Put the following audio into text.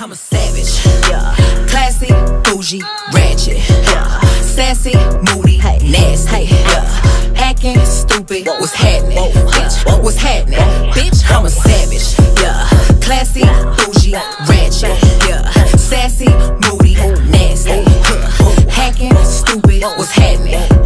I'm a savage, yeah. Classy, bougie, ratchet, yeah. Sassy, moody, hey. nasty, hey. yeah. Hacking, stupid, Whoa. what's happening? Bitch, Whoa. what's happening? Bitch, I'm a savage, yeah. Classy, bougie, ratchet, yeah. Sassy, moody, nasty, yeah. Hacking, stupid, what's happening?